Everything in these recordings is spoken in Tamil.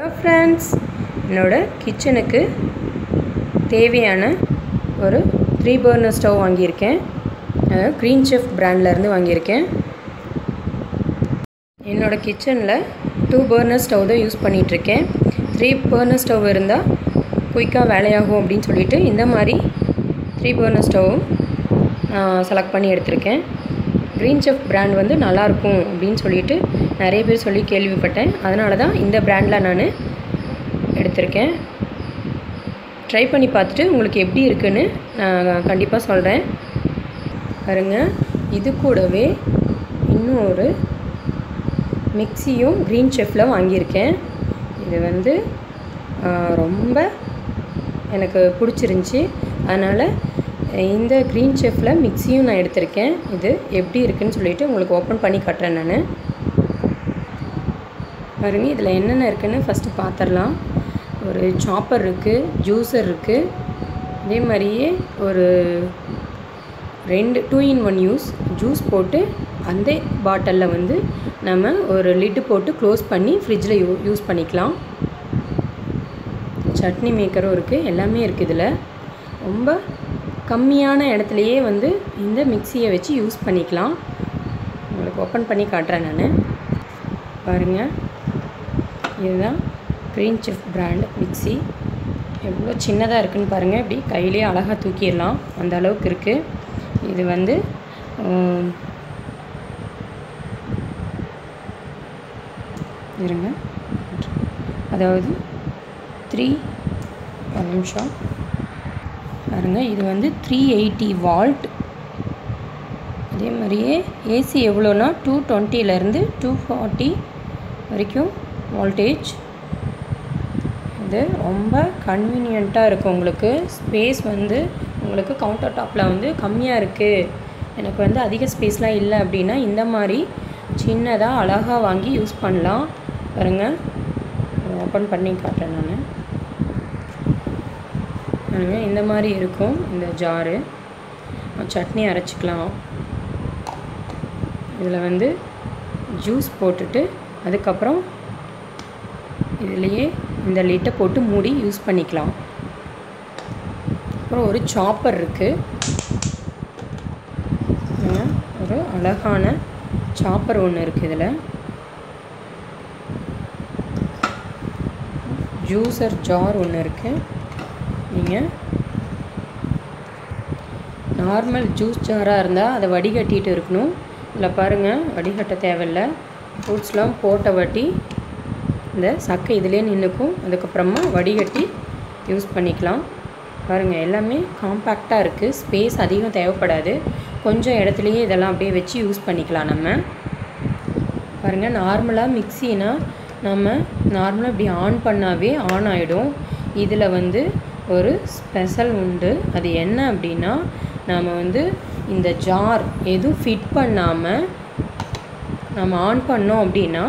ஹலோ ஃப்ரெண்ட்ஸ் என்னோட கிச்சனுக்கு தேவையான ஒரு த்ரீ பர்னர் ஸ்டவ் வாங்கியிருக்கேன். க்ரீன் செஃப் பிராண்ட்லேருந்து வாங்கியிருக்கேன். என்னோடய கிச்சனில் டூ பர்னர் ஸ்டவ் தான் யூஸ் பண்ணிகிட்ருக்கேன் த்ரீ பர்னர் ஸ்டவ் இருந்தால் குயிக்காக வேலையாகும் அப்படின்னு சொல்லிட்டு இந்த மாதிரி த்ரீ பர்னர் ஸ்டவ்வும் செலக்ட் பண்ணி எடுத்திருக்கேன். க்ரீன் செஃப் பிராண்ட் வந்து நல்லாயிருக்கும் அப்படின்னு சொல்லிட்டு நிறைய பேர் சொல்லி கேள்விப்பட்டேன். அதனால தான் இந்த பிராண்டில் நான் எடுத்திருக்கேன். ட்ரை பண்ணி பார்த்துட்டு உங்களுக்கு எப்படி இருக்குன்னு நான் கண்டிப்பாக சொல்கிறேன் பாருங்க இது கூடவே இன்னும் ஒரு மிக்சியும் க்ரீன் செஃப்பில் வாங்கியிருக்கேன். இது வந்து ரொம்ப எனக்கு பிடிச்சிருந்துச்சி. அதனால் இந்த க்ரீன் செஃப்பில் மிக்சியும் நான் எடுத்திருக்கேன். இது எப்படி இருக்குதுன்னு சொல்லிட்டு உங்களுக்கு ஓப்பன் பண்ணி காட்டுறேன் நான். பாருங்க இதில் என்னென்ன இருக்குதுன்னு ஃபஸ்ட்டு பார்த்துடலாம் ஒரு சாப்பர் இருக்குது ஜூஸர் இருக்குது அதே மாதிரியே ஒரு ரெண்டு two in one use juice போட்டு அந்த பாட்டிலில் வந்து நம்ம ஒரு லிட்டு போட்டு க்ளோஸ் பண்ணி ஃப்ரிட்ஜில் யூ யூஸ் பண்ணிக்கலாம். சட்னி மேக்கரும் இருக்குது எல்லாமே இருக்குது இதில். ரொம்ப கம்மியான இடத்துலையே வந்து இந்த மிக்சியை வச்சு யூஸ் பண்ணிக்கலாம். உங்களுக்கு ஓப்பன் பண்ணி காட்டுறேன் நான். பாருங்கள் இதுதான் க்ரீன் செஃப் பிராண்ட் மிக்சி. எவ்வளோ சின்னதாக இருக்குதுன்னு பாருங்கள் இப்படி கையிலே அழகாக தூக்கிடலாம். அந்த அளவுக்கு இருக்குது இது வந்து இருங்க. அதாவது த்ரீ ஒரு நிமிஷம். பாருங்கள் இது வந்து த்ரீ எயிட்டி வால்ட் அதே மாதிரியே ஏசி எவ்வளோனா டூ டுவெண்ட்டிலேருந்து டூ ஃபார்ட்டி வரைக்கும் வோல்டேஜ் இது ரொம்ப கன்வீனியண்ட்டாக இருக்கும் உங்களுக்கு. ஸ்பேஸ் வந்து உங்களுக்கு கவுண்டர் டாப்பில் வந்து கம்மியாக இருக்குது எனக்கு வந்து அதிக ஸ்பேஸ்லாம் இல்லை அப்படின்னா இந்த மாதிரி சின்னதாக அழகாக வாங்கி யூஸ் பண்ணலாம். பாருங்கள் ஓப்பன் பண்ணி காட்டுறேன் நான். பாருங்க இந்த மாதிரி இருக்கும் இந்த ஜாரு சட்னி அரைச்சிக்கலாம். இதில் வந்து ஜூஸ் போட்டுட்டு அதுக்கப்புறம் இதுலேயே இந்த லிட்டை போட்டு மூடி யூஸ் பண்ணிக்கலாம். அப்புறம் ஒரு சாப்பர் இருக்குது ஒரு அழகான சாப்பர் ஒன்று இருக்குது இதில். ஜூஸர் ஜார் ஒன்று இருக்குது நீங்கள் நார்மல் ஜூஸ் ஜாராக இருந்தால் அதை வடிகட்டிகிட்டு இருக்கணும். இல்லை பாருங்கள் வடிகட்ட தேவையில்லை. ஃப்ரூட்ஸ்லாம் போட்ட வட்டி இந்த சக்கை இதிலே நின்றுக்கும் அதுக்கப்புறமா வடிகட்டி யூஸ் பண்ணிக்கலாம். பாருங்கள் எல்லாமே காம்பேக்டாக இருக்குது ஸ்பேஸ் அதிகம் தேவைப்படாது. கொஞ்சம் இடத்துலையே இதெல்லாம் அப்படியே வச்சு யூஸ் பண்ணிக்கலாம் நம்ம. பாருங்கள் நார்மலாக மிக்சினா நம்ம நார்மலாக இப்படி ஆன் பண்ணாவே ஆன் ஆகிடும் இதில் வந்து ஒரு ஸ்பெஷல் உண்டு. அது என்ன அப்படின்னா நாம் வந்து இந்த ஜார் எதுவும் ஃபிட் பண்ணாமல் நம்ம ஆன் பண்ணோம் அப்படின்னா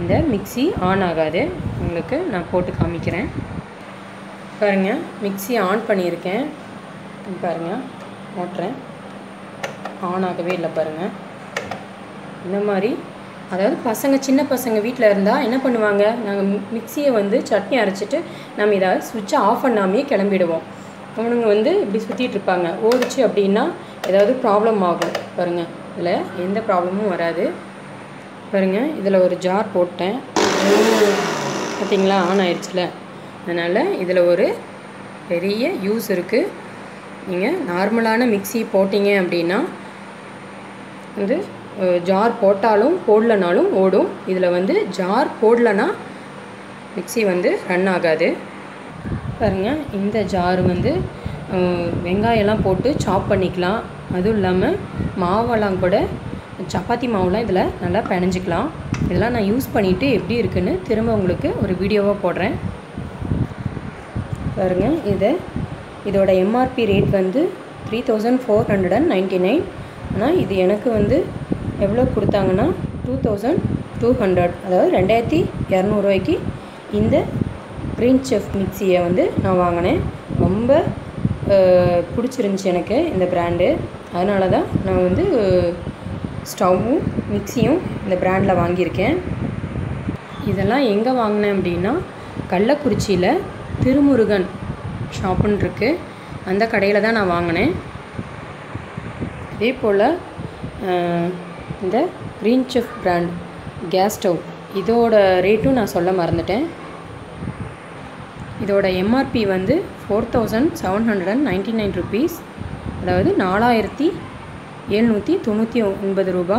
இந்த மிக்சி ஆன் ஆகாது. உங்களுக்கு நான் போட்டு காமிக்கிறேன். பாருங்கள் மிக்சி ஆன் பண்ணியிருக்கேன். பாருங்கள் ஓட்டுறேன் ஆன் ஆகவே இல்லை பாருங்கள் இந்த மாதிரி அதாவது பசங்க சின்ன பசங்க வீட்டில் இருந்தால் என்ன பண்ணுவாங்க? நாங்கள் மிக்சியை வந்து சட்னி அரைச்சிட்டு நம்ம இதை சுவிட்சை ஆஃப் பண்ணாமே கிளம்பிடுவோம். அவனுங்க வந்து இப்படி சுற்றிட்டு இருப்பாங்க. ஓடிச்சு அப்படின்னா ஏதாவது ப்ராப்ளம் ஆகும். பாருங்கள் இதில் எந்த ப்ராப்ளமும் வராது. பாருங்கள் இதில் ஒரு ஜார் போட்டேன். பார்த்தீங்களா ஆன் ஆயிடுச்சுல அதனால் இதில் ஒரு பெரிய யூஸ் இருக்குது நீங்கள் நார்மலான மிக்சி போட்டிங்க அப்படின்னா வந்து ஜார் போட்டாலும் போடலனாலும் ஓடும். இதில் வந்து ஜார் போடலனா மிக்சி வந்து ரன் ஆகாது. பாருங்கள் இந்த ஜார் வந்து வெங்காயம்லாம் போட்டு சாப் பண்ணிக்கலாம். அதுவும் இல்லாமல் மாவெல்லாம் கூட சப்பாத்தி மாவுலாம் இதில் நல்லா பிணைஞ்சிக்கலாம் இதெல்லாம் நான் யூஸ் பண்ணிவிட்டு எப்படி இருக்குன்னு திரும்ப உங்களுக்கு ஒரு வீடியோவாக போடுறேன். பாருங்கள் இதை இதோட எம்ஆர்பி ரேட் வந்து three thousand four hundred and ninety nine ஆனால் இது எனக்கு வந்து எவ்வளோ கொடுத்தாங்கன்னா டூ தௌசண்ட் டூ ஹண்ட்ரட் அதாவது ரெண்டாயிரத்தி இரநூறுவாய்க்கு இந்த க்ரீன் செஃப் மிக்சியை வந்து நான் வாங்கினேன். ரொம்ப பிடிச்சிருந்துச்சி எனக்கு இந்த ப்ராண்டு அதனால தான் நான் வந்து ஸ்டவ்வும் மிக்சியும் இந்த ப்ராண்டில் வாங்கியிருக்கேன். இதெல்லாம் எங்கே வாங்கினேன் அப்படின்னா கள்ளக்குறிச்சியில் திருமுருகன் ஷாப்புன்னு இருக்குது அந்த கடையில் தான் நான் வாங்கினேன். அதே போல் இந்த Green Chef brand gas stove இதோட ரேட்டும் நான் சொல்ல மறந்துட்டேன். இதோட எம்ஆர்பி வந்து four thousand seven hundred and ninety nine rupees அதாவது நாலாயிரத்தி எழுநூற்றி தொண்ணூற்றி ஒன்பது ரூபா.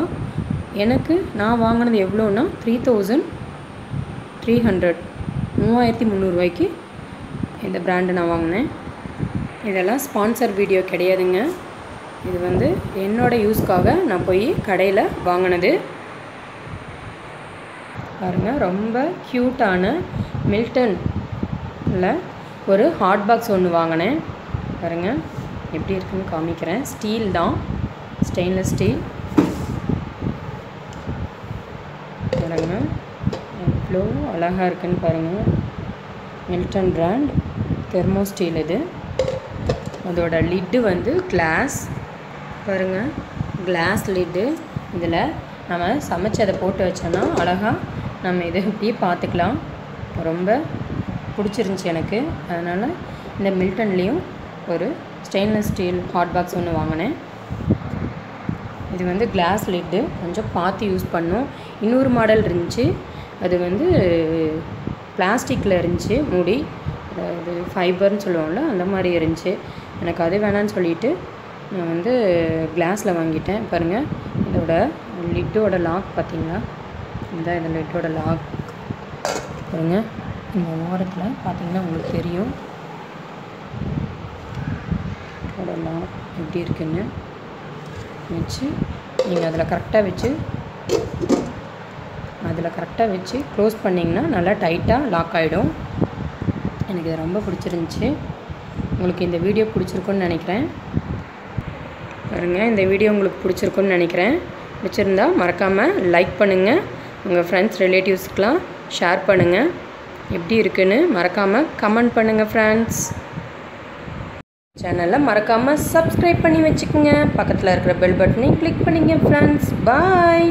எனக்கு நான் வாங்கினது எவ்வளோன்னா த்ரீ தௌசண்ட் த்ரீ ஹண்ட்ரட் மூவாயிரத்தி முந்நூறுரூவாய்க்கு இந்த பிராண்டு நான் வாங்கினேன். இதெல்லாம் ஸ்பான்சர் வீடியோ கிடையாதுங்க. இது வந்து என்னோடய யூஸ்க்காக நான் போய் கடையில் வாங்கினது. பாருங்கள் ரொம்ப க்யூட்டான மில்டனில் ஒரு ஹாட் பாக்ஸ் ஒன்று வாங்கினேன். பாருங்கள் எப்படி இருக்குன்னு காமிக்கிறேன். ஸ்டீல் தான். ஸ்டெயின்லெஸ் ஸ்டீல் பாருங்கள் எவ்வளோ அழகாக இருக்குன்னு பாருங்கள் மில்டன் பிராண்ட் தெர்மோ ஸ்டீல் இது. அதோட லிட்டு வந்து கிளாஸ் பாருங்கள் கிளாஸ் லிட்டு இதில் நம்ம சமைச்சதை போட்டு வச்சோன்னா அழகாக நம்ம இதை இப்படியே பார்த்துக்கலாம். ரொம்ப பிடிச்சிருந்துச்சி எனக்கு. அதனால் இந்த மில்டன்லேயும் ஒரு ஸ்டெயின்லெஸ் ஸ்டீல் ஹாட் பாக்ஸ் ஒன்று வாங்கினேன். இது வந்து கிளாஸ் லிட்டு கொஞ்சம் பார்த்து யூஸ் பண்ணோம். இன்னொரு மாடல் இருந்துச்சு. அது வந்து பிளாஸ்டிக்கில் இருந்துச்சு. மூடி. அதாவது ஃபைபர்னு சொல்லுவோம்ல அந்த மாதிரி இருந்துச்சு. எனக்கு அது வேணான்னு சொல்லிட்டு நான் வந்து கிளாஸில் வாங்கிட்டேன். பாருங்கள் இதோட லிட்டோட லாக் பார்த்தீங்களா? இந்த இந்த லிட்டோட லாக் பாருங்கள் இந்த ஓரத்தில் பார்த்தீங்கன்னா உங்களுக்கு தெரியும். லிட்டோட லாக் எப்படி இருக்குன்னு வச்சு நீங்கள் அதில் கரெக்டாக வச்சு அதில் கரெக்டாக வச்சு க்ளோஸ் பண்ணிங்கன்னா நல்லா டைட்டாக லாக் ஆகிடும் எனக்கு இது ரொம்ப பிடிச்சிருந்துச்சி. உங்களுக்கு இந்த வீடியோ பிடிச்சிருக்குன்னு நினைக்கிறேன். பாருங்கள் இந்த வீடியோ உங்களுக்கு பிடிச்சிருக்குன்னு நினைக்கிறேன். பிடிச்சிருந்தா மறக்காமல் லைக் பண்ணுங்கள் உங்கள் ஃப்ரெண்ட்ஸ் ரிலேட்டிவ்ஸ்க்கெலாம் ஷேர் பண்ணுங்கள் எப்படி இருக்குன்னு மறக்காமல் கமெண்ட் பண்ணுங்கள் ஃப்ரெண்ட்ஸ் சேனலை மறக்காமல் சப்ஸ்கிரைப் பண்ணி வச்சுக்கோங்க. பக்கத்தில் இருக்கிற பெல் பட்டனையும் கிளிக் பண்ணிங்க ஃப்ரெண்ட்ஸ் பாய்